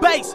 Bass.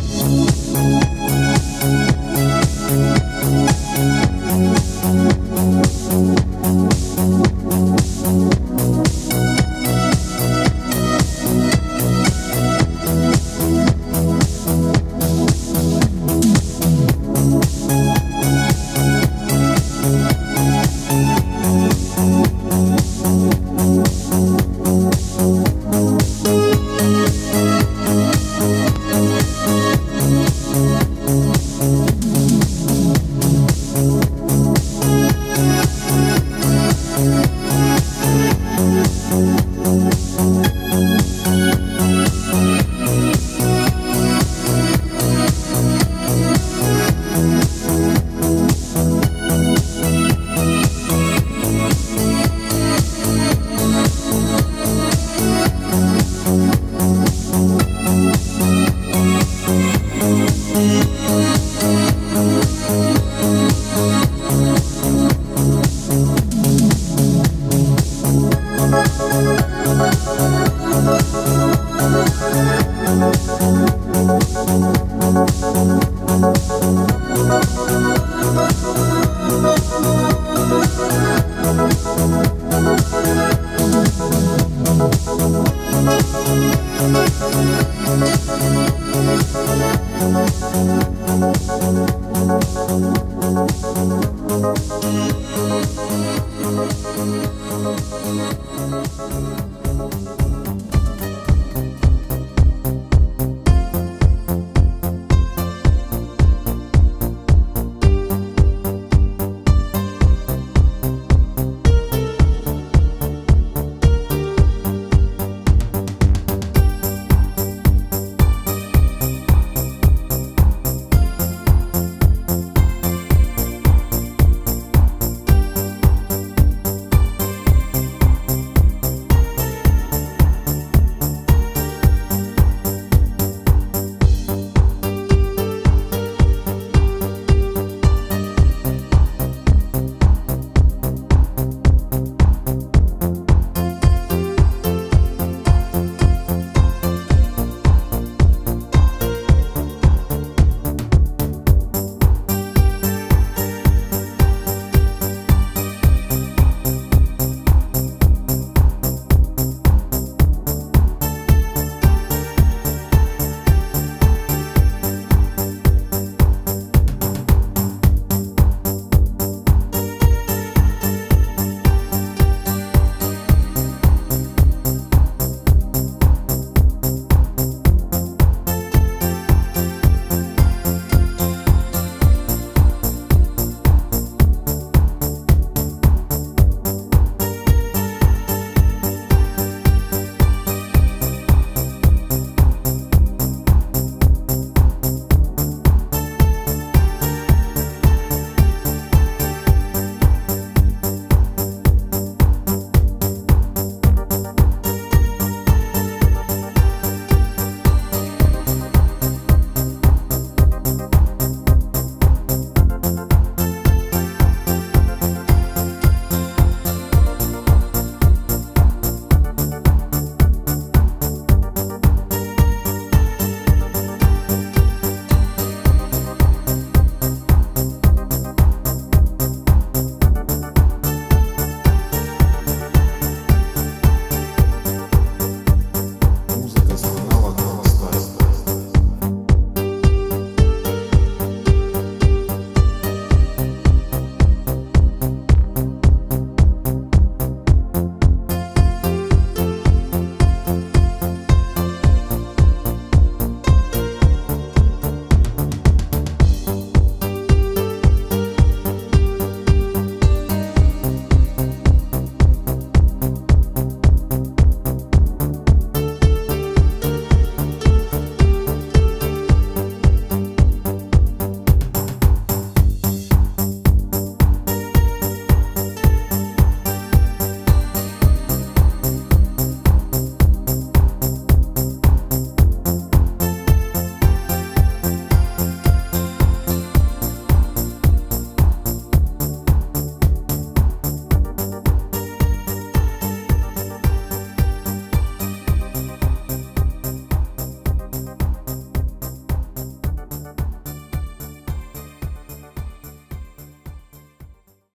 Thank Thank